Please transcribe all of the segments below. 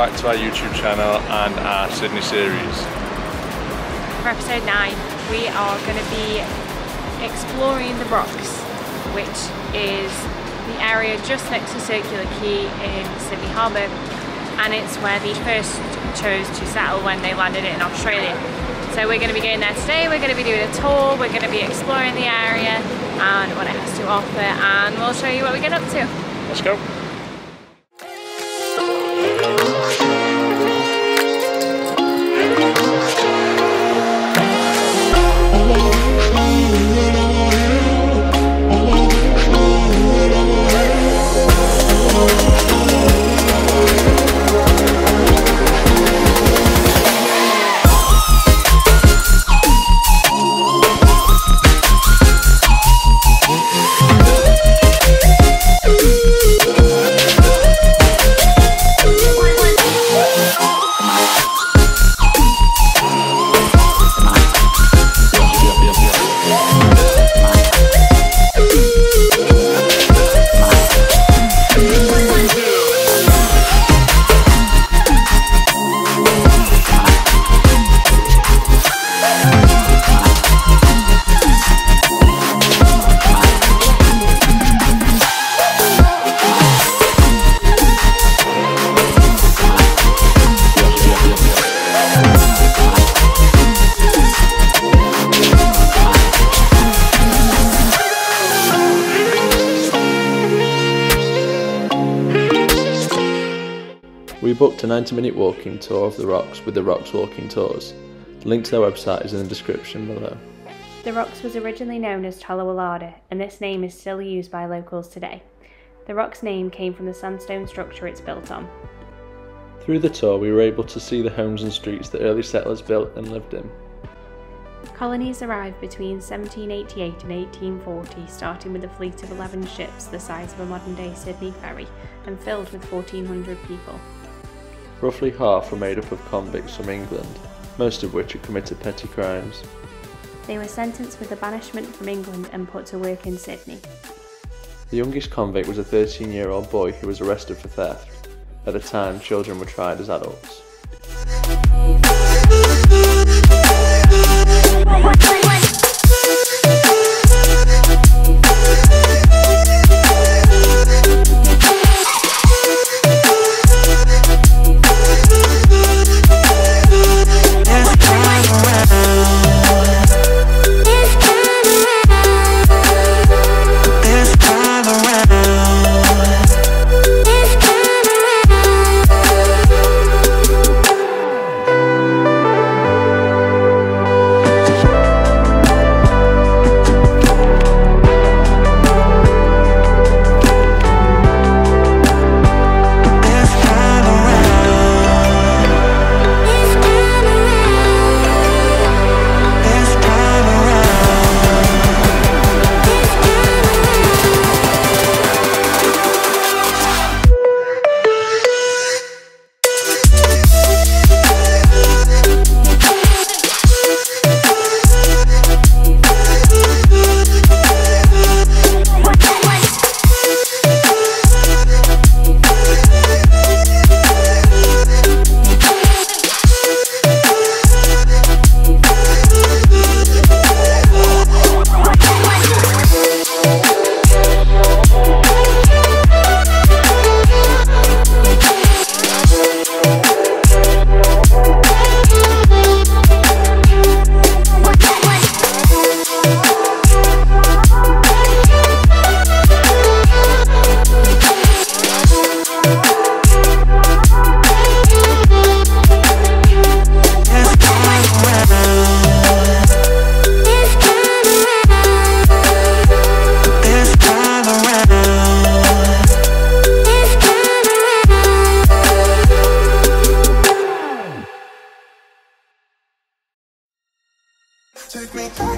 to our YouTube channel and our Sydney series. For episode 9, we are going to be exploring the rocks, which is the area just next to Circular Quay in Sydney Harbour and it's where the first chose to settle when they landed in Australia. So we're going to be going there today, we're going to be doing a tour, we're going to be exploring the area and what it has to offer and we'll show you what we get up to. Let's go. Booked a 90 minute walking tour of the rocks with the Rocks Walking Tours. The link to their website is in the description below. The Rocks was originally known as Tallawoladah and this name is still used by locals today. The Rocks name came from the sandstone structure it's built on. Through the tour, we were able to see the homes and streets that early settlers built and lived in. Colonies arrived between 1788 and 1840, starting with a fleet of 11 ships the size of a modern day Sydney ferry and filled with 1,400 people. Roughly half were made up of convicts from England, most of which had committed petty crimes. They were sentenced with a banishment from England and put to work in Sydney. The youngest convict was a 13 year old boy who was arrested for theft. At the time, children were tried as adults. me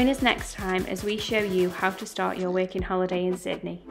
Join us next time as we show you how to start your working holiday in Sydney.